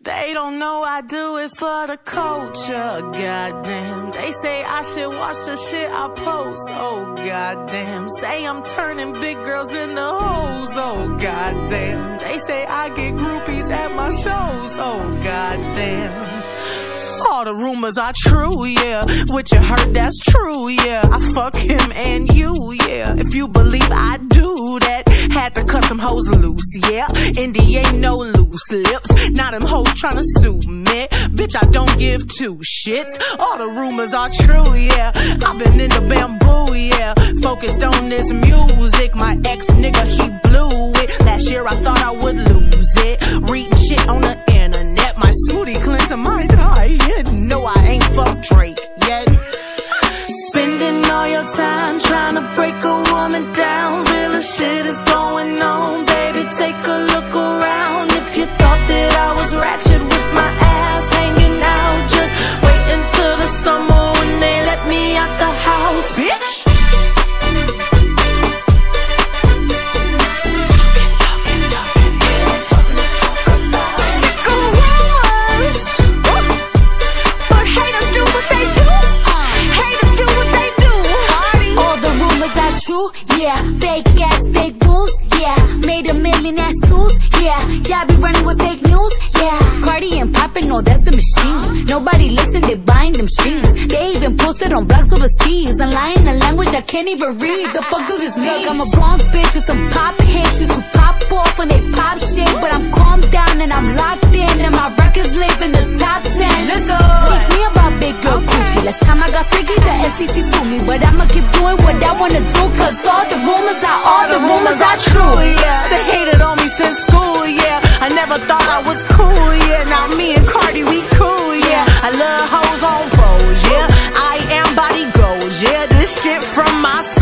They don't know I do it for the culture, goddamn. They say I should watch the shit I post, oh goddamn. Say I'm turning big girls into hoes, oh goddamn. They say I get groupies at my shows, oh goddamn. All the rumors are true, yeah. What you heard, that's true, yeah. I fuck him and yeah. NDA no loose lips. Now them hoes tryna sue me. Bitch, I don't give two shits. All the rumors are true, yeah. I've been in the bamboo, yeah. Focused on this music. My ex nigga, he blew it. Last year I thought I would lose house, bitch. What they do. Yeah. Y'all be running with fake news, yeah. Cardi and poppin', no, that's the machine. Nobody listen, they buying them streams. They even posted on blogs overseas. And lying a language I can't even read. The fuck does this mean? Look, I'm a Bronx bitch with some pop hits. Used to pop off when they pop shit. But I'm calmed down and I'm locked in. And my records live in the top 10. Let's go. Teach me about big girl coochie. Last time I got freaky, the FCC sued me. But I'ma keep doing what I wanna do. Cause all the rumors are, all the rumors are true. shit from my.